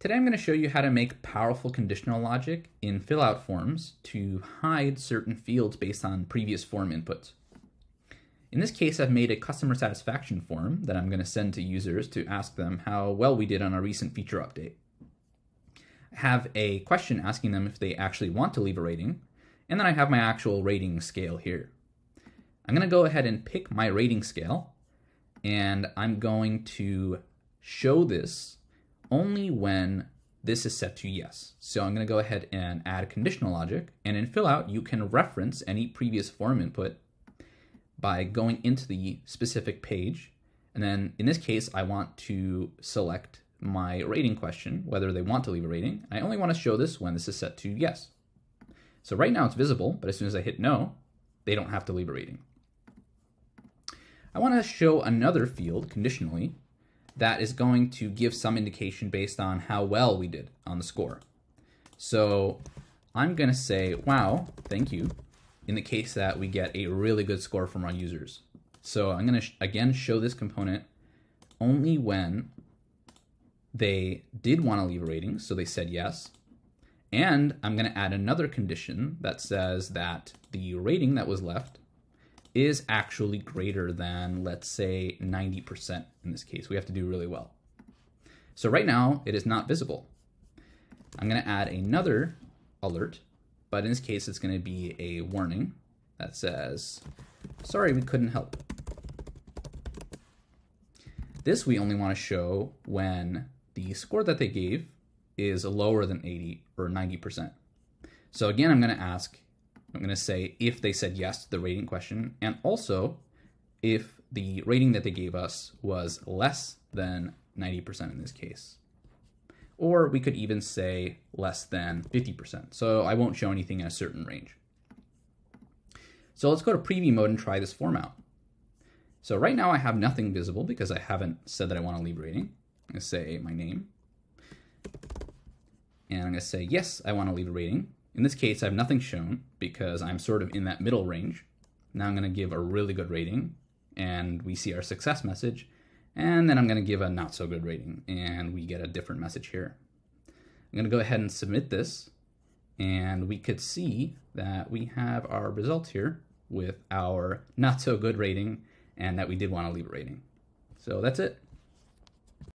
Today I'm going to show you how to make powerful conditional logic in Fillout forms to hide certain fields based on previous form inputs. In this case, I've made a customer satisfaction form that I'm going to send to users to ask them how well we did on a recent feature update. I have a question asking them if they actually want to leave a rating, and then I have my actual rating scale here. I'm going to go ahead and pick my rating scale, and I'm going to show this only when this is set to yes. So I'm going to go ahead and add conditional logic. And in Fillout, you can reference any previous form input by going into the specific page. And then in this case, I want to select my rating question, whether they want to leave a rating. I only want to show this when this is set to yes. So right now it's visible, but as soon as I hit no, they don't have to leave a rating. I want to show another field conditionally that is going to give some indication based on how well we did on the score. So I'm going to say, wow, thank you, in the case that we get a really good score from our users. So I'm going to, again, show this component only when they did want to leave a rating, so they said yes. And I'm going to add another condition that says that the rating that was left is actually greater than, let's say, 90% in this case. We have to do really well. So right now, it is not visible. I'm going to add another alert, but in this case, it's going to be a warning that says, sorry, we couldn't help. This we only want to show when the score that they gave is lower than 80 or 90%. So again, I'm going to ask, I'm going to say if they said yes to the rating question, and also if the rating that they gave us was less than 90% in this case. Or we could even say less than 50%. So I won't show anything in a certain range. So let's go to preview mode and try this form out. So right now I have nothing visible because I haven't said that I want to leave rating. I'm going to say my name. And I'm going to say, yes, I want to leave a rating. In this case, I have nothing shown because I'm sort of in that middle range. Now I'm going to give a really good rating, and we see our success message. And then I'm going to give a not so good rating, and we get a different message here. I'm going to go ahead and submit this, and we could see that we have our results here with our not so good rating and that we did want to leave a rating. So that's it.